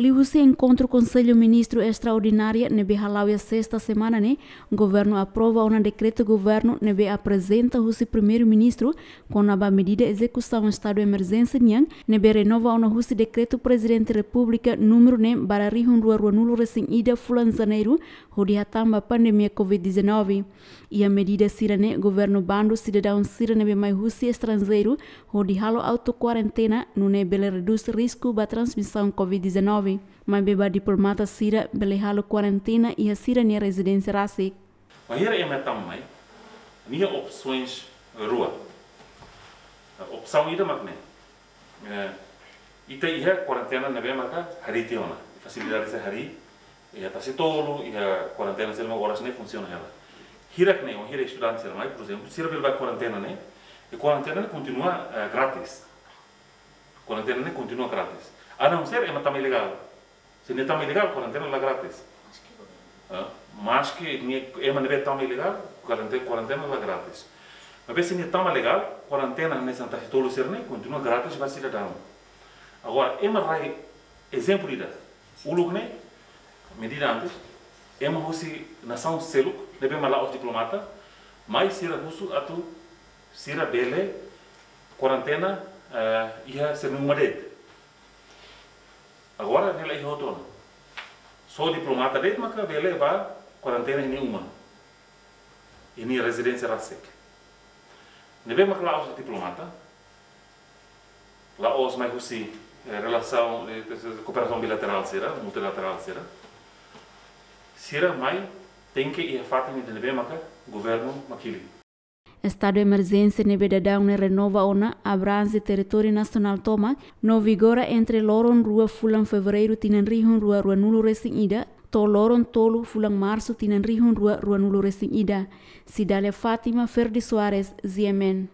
Liu-se encontro Conselho Ministro Extraordinário nebe halau sexta semana né, governo aprova um decreto governo nebe apresenta o primeiro-ministro com a medida execução estado emergência niang. Nebe renova uma husi decreto presidente república número né? Barari hundua nulo recém ida fulan janeiro hodi hatamba pandemia covid-19 e a medida sira né? Governo bando cidadão sira nebe mai husi estrangeiro hodi halo auto quarentena no ne bele reduz risco ba transmissão covid-19 jovem, mas beba diplomata sira belehalo quarentena e a sira nia residência rasik. Mahira ia metam mai, nia opções rua. Opção ida makne. Ita ia quarentena nebe maka hari tiona. Facilidade se hari, ia tasi tolo, ia quarentena selma horas ne funciona ela. Hirak ne, hira estudante selma, por exemplo, sira belba quarentena ne, e quarentena continua uh, grátis. Quarentena ne continua grátis. A não ser é uma ilegal. Se não é ilegal, quarentena é grátis. Mas que é uma tão ilegal, quarentena, quarentena é grátis. Mas se não é tão legal, quarentena nessa Santa Tolo Serne continua grátis para cidadão. Agora, é uma rai exemplo de o lugar medida antes, é uma nação selo, deve malar os diplomata, mas se era russo atu, se bele, quarentena, ia ser numa dete. Agora nela é outro. Só diplomata de maka vele va quarentena ini uma. Ini residência rasek. Nebe maka lá os diplomata. Lá os mais husi relação de cooperação bilateral será, multilateral será. Será mai tem que ir fatin de nebe maka governo makili. Estado emergência nebedadão ne renova ona abrange território nacional toma no vigora entre loron rua fulan fevereiro tinen rihun rua rua nulu resing ida. To loron tolu fulan março tinen rihun rua rua nulu resing ida. Cidália Fátima Ferdi Soares Ziemen